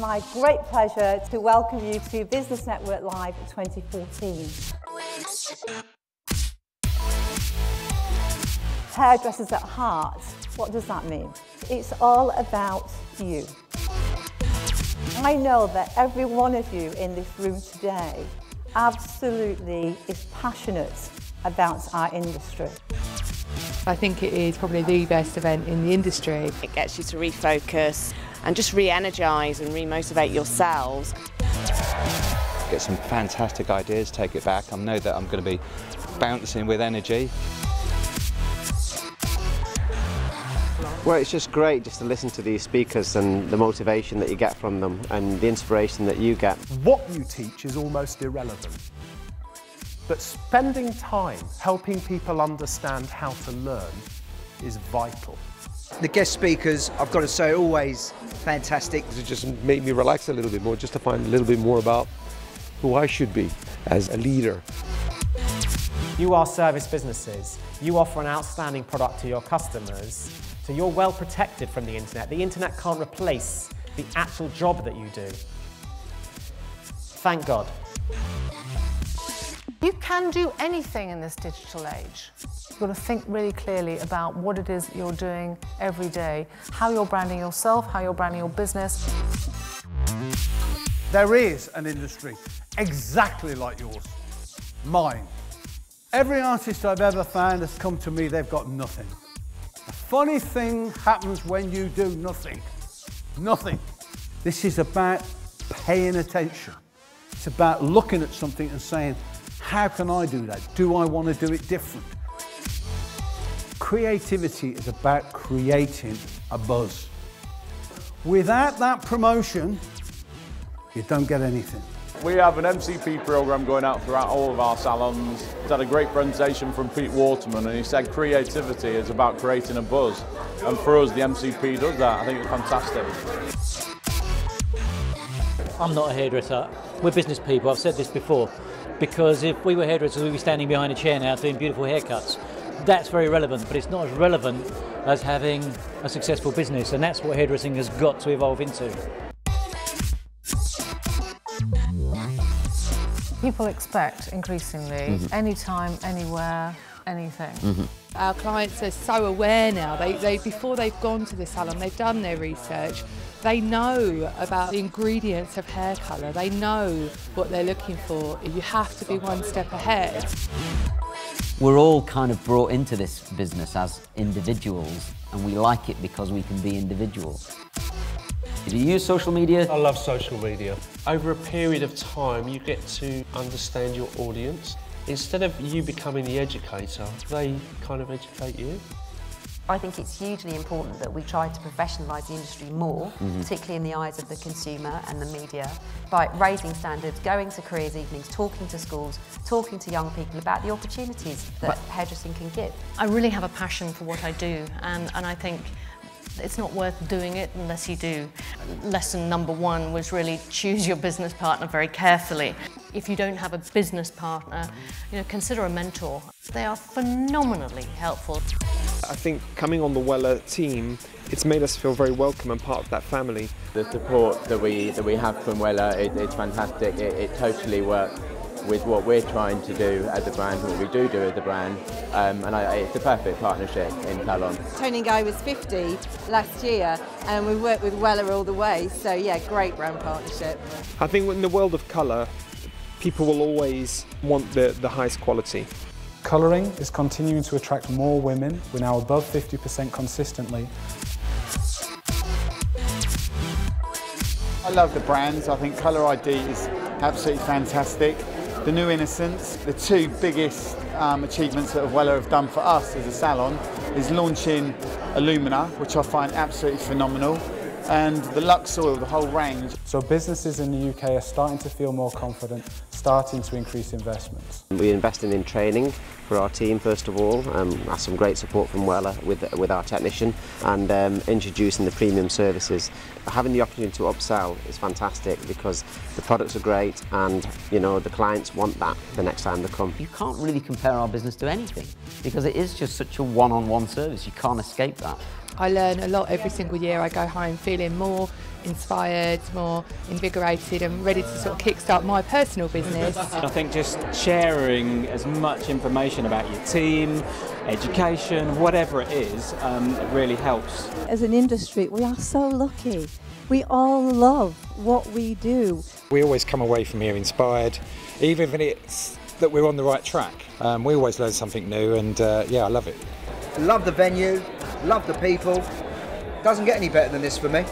my great pleasure to welcome you to Business Network Live 2014. Hairdressers at heart, what does that mean? It's all about you. I know that every one of you in this room today absolutely is passionate about our industry. I think it is probably the best event in the industry. It gets you to refocus and just re-energise and re-motivate yourselves. Get some fantastic ideas, take it back. I know that I'm going to be bouncing with energy. Well, it's just great just to listen to these speakers and the motivation that you get from them and the inspiration that you get. What you teach is almost irrelevant. But spending time helping people understand how to learn is vital. The guest speakers, I've got to say, always fantastic. It just made me relax a little bit more, just to find a little bit more about who I should be as a leader. You are service businesses. You offer an outstanding product to your customers, so you're well protected from the internet. The internet can't replace the actual job that you do. Thank God. You can do anything in this digital age. You've got to think really clearly about what it is you're doing every day, how you're branding yourself, how you're branding your business. There is an industry exactly like yours, mine. Every artist I've ever found has come to me, they've got nothing. A funny thing happens when you do nothing. Nothing. This is about paying attention. It's about looking at something and saying, how can I do that? Do I want to do it different? Creativity is about creating a buzz. Without that promotion, you don't get anything. We have an MCP program going out throughout all of our salons. It's had a great presentation from Pete Waterman and he said creativity is about creating a buzz. And for us, the MCP does that. I think it's fantastic. I'm not a hairdresser. We're business people. I've said this before. Because if we were hairdressers, we'd be standing behind a chair now doing beautiful haircuts. That's very relevant, but it's not as relevant as having a successful business, and that's what hairdressing has got to evolve into. People expect increasingly mm -hmm. anytime, anywhere, anything. Mm -hmm. Our clients are so aware now. They, they before they've gone to the salon, they've done their research. They know about the ingredients of hair colour. They know what they're looking for. You have to be one step ahead. We're all kind of brought into this business as individuals, and we like it because we can be individuals. Do you use social media? I love social media. Over a period of time, you get to understand your audience. Instead of you becoming the educator, they kind of educate you. I think it's hugely important that we try to professionalise the industry more, mm -hmm. particularly in the eyes of the consumer and the media, by raising standards, going to careers evenings, talking to schools, talking to young people about the opportunities that but hairdressing can give. I really have a passion for what I do and, and I think it's not worth doing it unless you do. Lesson number one was really choose your business partner very carefully. If you don't have a business partner, you know, consider a mentor. They are phenomenally helpful. I think coming on the Wella team, it's made us feel very welcome and part of that family. The support that we that we have from Wella is, is fantastic. It, it totally works with what we're trying to do as a brand, what we do do as a brand, um, and I, it's a perfect partnership in salon. Tony Guy was 50 last year, and we worked with Wella all the way, so yeah, great brand partnership. I think in the world of colour, people will always want the, the highest quality. Colouring is continuing to attract more women. We're now above 50% consistently. I love the brands. I think Colour ID is absolutely fantastic. The new Innosense, the two biggest um, achievements that Wella have done for us as a salon is launching Illumina, which I find absolutely phenomenal, and the Luxe Oil, the whole range. So businesses in the UK are starting to feel more confident, starting to increase investments. We're investing in training for our team first of all, um, have some great support from Wella with, with our technician and um, introducing the premium services. Having the opportunity to upsell is fantastic because the products are great and you know the clients want that the next time they come. You can't really compare our business to anything because it is just such a one-on-one -on -one service, you can't escape that. I learn a lot every single year. I go home feeling more inspired, more invigorated, and ready to sort of kickstart my personal business. I think just sharing as much information about your team, education, whatever it is, um, it really helps. As an industry, we are so lucky. We all love what we do. We always come away from here inspired, even if it's that we're on the right track. Um, we always learn something new, and uh, yeah, I love it. Love the venue, love the people. Doesn't get any better than this for me.